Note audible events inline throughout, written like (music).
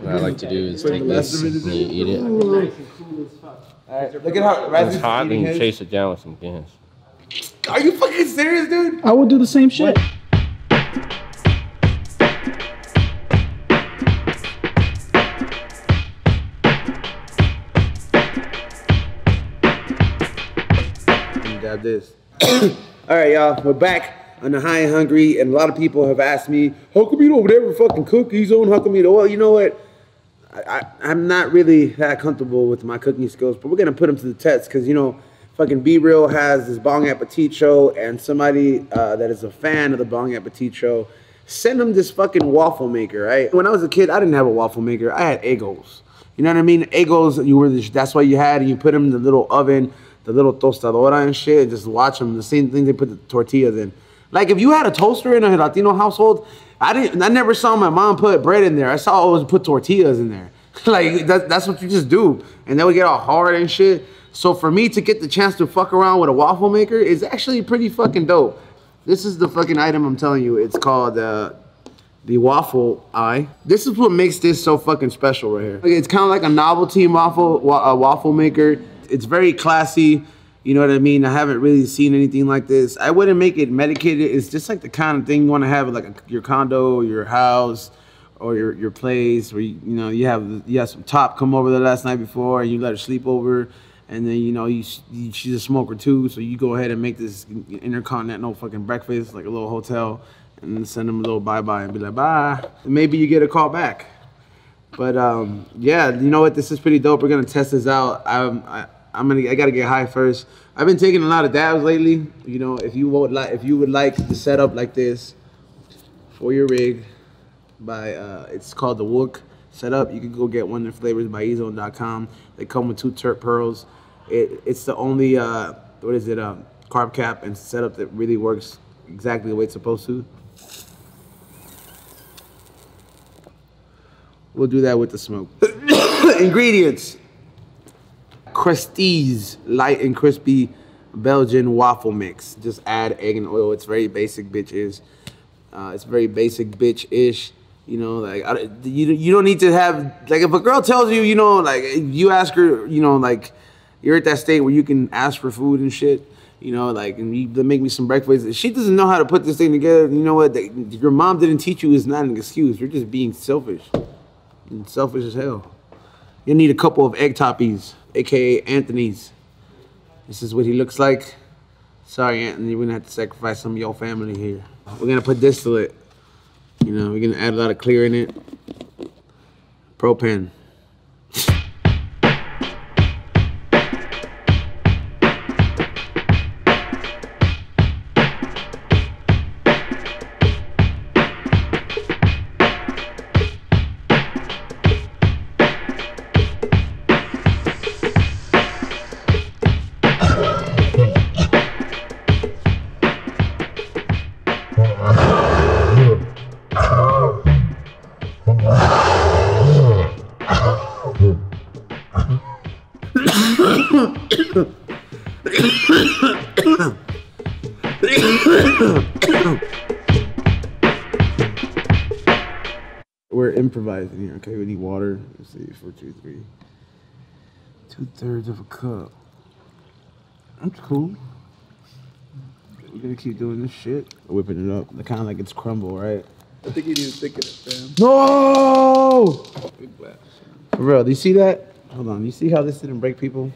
What I like to do is take this and you eat it. Alright, look at how It's hot and you chase it down with some gas. Are you fucking serious, dude? I would do the same shit. Dab this. (coughs) All right, y'all, we're back on the high and hungry, and a lot of people have asked me, "How come you don't ever fucking cook these own? How come you don't?" Well, you know what? I, I'm not really that comfortable with my cooking skills, but we're gonna put them to the test because you know, fucking B-Real has this Bong Appetit show, and somebody uh, that is a fan of the Bong Appetit show send them this fucking waffle maker, right? When I was a kid, I didn't have a waffle maker. I had Eggos. You know what I mean? Eggos, you were that's what you had, and you put them in the little oven, the little tostadora and shit, and just watch them. The same thing they put the tortillas in. Like if you had a toaster in a Latino household, I didn't. I never saw my mom put bread in there. I saw always put tortillas in there. (laughs) like that, that's what you just do, and then we get all hard and shit. So for me to get the chance to fuck around with a waffle maker is actually pretty fucking dope. This is the fucking item I'm telling you. It's called uh, the Waffleye. This is what makes this so fucking special right here. Like, It's kind of like a novelty waffle wa- waffle maker. It's very classy. You know what I mean? I haven't really seen anything like this. I wouldn't make it medicated. It's just like the kind of thing you want to have like a, your condo, or your house, or your your place where you, you know you have you have some top come over the last night before and you let her sleep over. And then you know you, you she's a smoker too, so you go ahead and make this intercontinental fucking breakfast like a little hotel, and send them a little bye bye and be like bye. And maybe you get a call back. But um, yeah, you know what? This is pretty dope. We're gonna test this out. I'm I, I'm gonna I gotta get high first. I've been taking a lot of dabs lately. You know, if you would like if you would like the setup like this for your rig, by uh, it's called the Wook setup. You can go get one of the flavors by ezone.com. They come with two terp pearls. It, it's the only uh, what is it uh, carb cap and setup that really works exactly the way it's supposed to. We'll do that with the smoke. (coughs) Ingredients. Krusteaz light and crispy Belgian waffle mix. Just add egg and oil. It's very basic, bitches. Uh, it's very basic, bitch-ish. You know, like I, you you don't need to have like if a girl tells you, you know, like you ask her, you know, like you're at that state where you can ask for food and shit. You know, like and you make me some breakfast. She doesn't know how to put this thing together. You know what? They, your mom didn't teach you is not an excuse. You're just being selfish. And selfish as hell. You need a couple of egg toppies, aka Anthony's. This is what he looks like. Sorry, Anthony, we're gonna have to sacrifice some of your family here. We're gonna put distillate. You know, we're gonna add a lot of clear in it. Propane. We're improvising here. Okay, we need water. Let's see, four, two, three. Two thirds of a cup. That's cool. We're gonna keep doing this shit. Whipping it up. Kind of like it's crumble, right? I think you need to thicken it, fam. No! For real, do you see that? Hold on. You see how this didn't break people?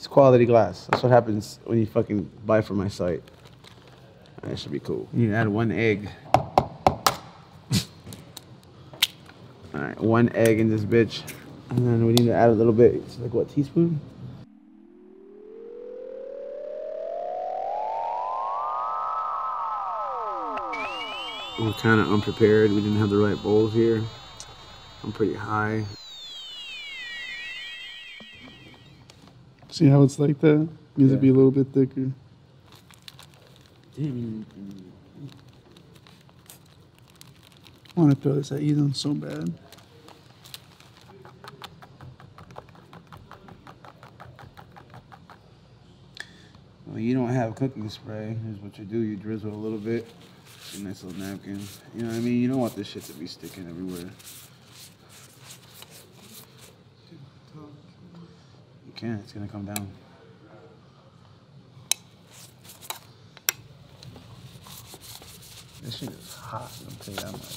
It's quality glass. That's what happens when you fucking buy from my site. That should be cool. You need to add one egg. (laughs) All right, one egg in this bitch. And then we need to add a little bit. It's like what, teaspoon? We're kind of unprepared. We didn't have the right bowls here. I'm pretty high. See how it's like that? Needs to be a little bit thicker. Damn, I want to throw this at Ethan so bad. When you don't have cooking spray, here's what you do. You drizzle a little bit. A nice little napkin. You know what I mean? You don't want this shit to be sticking everywhere. Can't. It's gonna come down. This shit is hot. I'm tell you that much.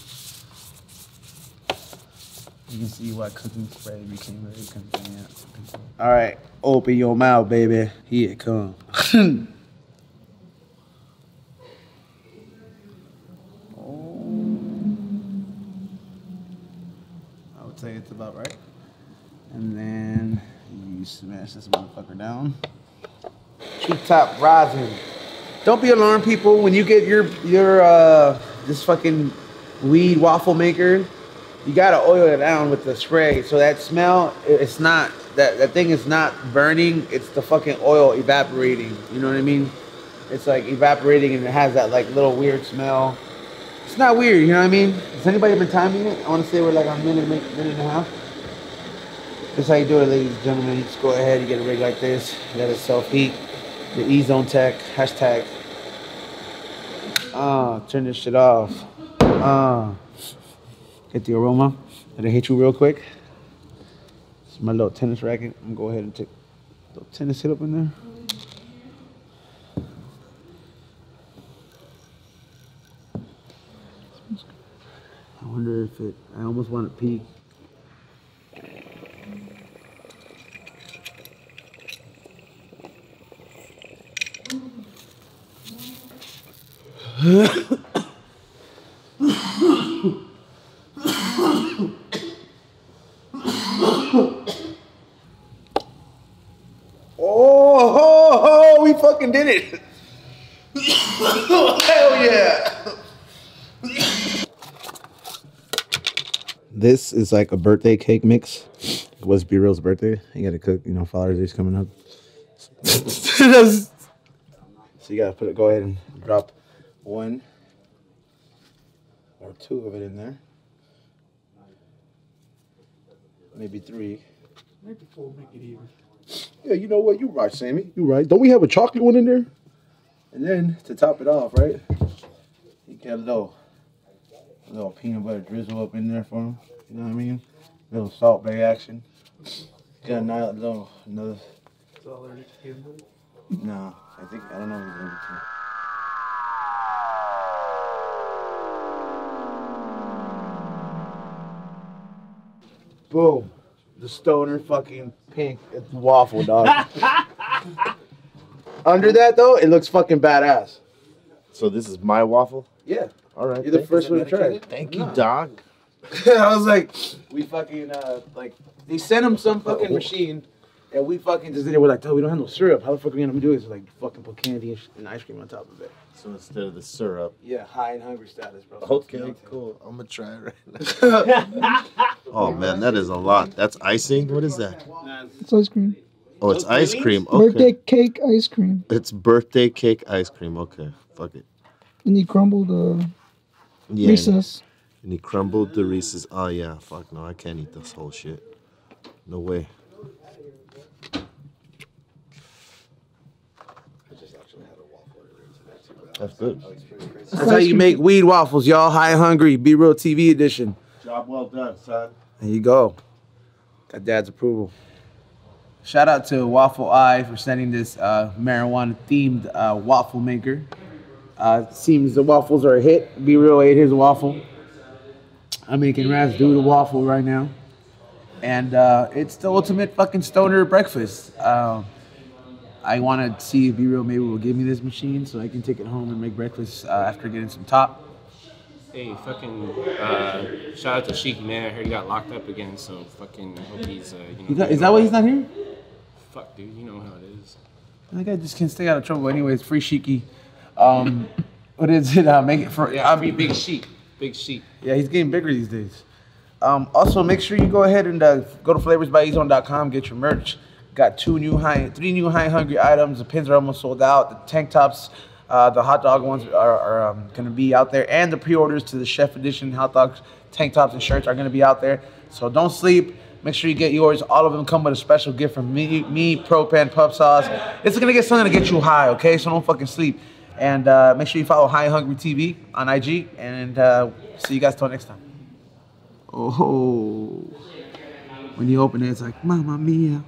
You can see why cooking spray became very convenient. All right, open your mouth, baby. Here it come. (laughs) Oh. I would say it's about right. And then you smash this motherfucker down. Treetop rosin. Don't be alarmed, people. When you get your your uh this fucking weed waffle maker, you gotta oil it down with the spray. So that smell, it- it's not that that thing is not burning. It's the fucking oil evaporating. You know what I mean? It's like evaporating and it has that like little weird smell. It's not weird, you know what I mean? Has anybody been timing it? I want to say we're like a minute, minute and a half. This is how you do it, ladies and gentlemen. You just go ahead, you get a rig like this, let it self heat. The E Zone Tech hashtag. Ah, turn this shit off. Ah, get the aroma. Let it hit you real quick. It's my little tennis racket. I'm gonna go ahead and take a little tennis hit up in there. I wonder if it. I almost want to peek. Oh, we fucking did it. (laughs) Hell yeah. This is like a birthday cake mix. It was B-Real's birthday. You gotta cook, you know, Father's Day's coming up. (laughs) (laughs) so you gotta put it, go ahead and drop one or two of it in there. Maybe three. Maybe four, make it even. Yeah, you know what? You're right, Sammy. You're right. Don't we have a chocolate one in there? And then to top it off, right? You get a little, a little peanut butter drizzle up in there for him. You know what I mean? little Salt Bae action. Got a nice little another. It's all there is. No, I think I don't know. Boom. The stoner fucking pink waffle dog. (laughs) Under that though, it looks fucking badass. So this is my waffle. Yeah. All right. You're the first one to try it. Thank you, dog. (laughs) I was like, we fucking uh like they sent him some fucking machine and we fucking just did it. We're like, oh, we don't have no syrup. How the fuck are we gonna do this? Like fucking put candy and ice cream on top of it. So instead of the syrup. Yeah, high and hungry status, bro. Okay, cool. I'm gonna try it right now. (laughs) oh man, that is a lot. That's icing. What is that? It's ice cream. Oh, it's ice cream. Okay. Birthday cake ice cream. It's birthday cake ice cream. Okay, fuck it. And he crumbled the Yeah. Reese's. And he crumbled the Reese's. Oh yeah, fuck no, I can't eat this whole shit. No way. That's good. That's how you make weed waffles, y'all. High and hungry, B-Real TV edition. Job well done, son. There you go. Got dad's approval. Shout out to Waffleye for sending this uh, marijuana themed uh, waffle maker. Uh, seems the waffles are a hit. B-Real ate his waffle. I'm making Ras do the waffle right now. And uh, it's the ultimate fucking stoner breakfast. Um, I want to see if B-Real maybe will give me this machine so I can take it home and make breakfast uh, after getting some top. Hey, fucking, uh, shout out to Sheik, man. I heard he got locked up again, so fucking hope he's, uh, you know. He's not- is that why he's not here? Fuck, dude, you know how it is. That guy just can't stay out of trouble. Anyways, free Sheiky. Um, (laughs) what is it? Uh, make it for Yeah, um, free big Sheik. Big Sheik. Yeah, he's getting bigger these days. Um, also, make sure you go ahead and uh, go to flavorsbyezone.com, get your merch. Got two new high, three new high hungry items. The pins are almost sold out. The tank tops, uh, the hot dog ones are, are um, going to be out there, and the pre-orders to the chef edition hot dogs, tank tops, and shirts are going to be out there. So don't sleep. Make sure you get yours. All of them come with a special gift from me, me Propan Pup Sauce. It's gonna get something to get you high, okay? So don't fucking sleep. And uh, make sure you follow High Hungry TV on IG. And uh, see you guys till next time. Oh, when you open it, it's like, Mamma Mia.